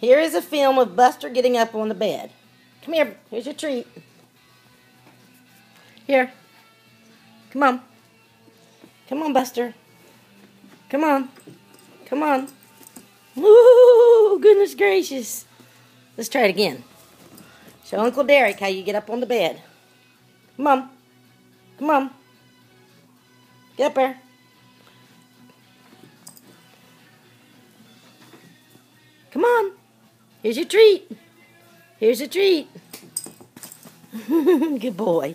Here is a film of Buster getting up on the bed. Come here. Here's your treat. Here. Come on. Come on, Buster. Come on. Come on. Woo! Goodness gracious. Let's try it again. Show Uncle Derek how you get up on the bed. Come on. Come on. Get up there. Come on. Here's your treat. Here's your treat. Good boy.